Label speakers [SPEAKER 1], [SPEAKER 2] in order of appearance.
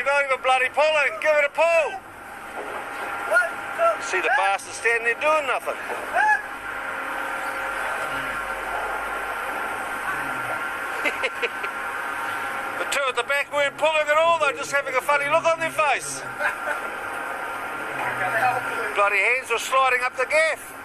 [SPEAKER 1] You're not even bloody pulling. Give it a pull. See the bastard standing there doing nothing. two at the back weren't pulling at all, they're just having a funny look on their face. Bloody hands were sliding up the gaff.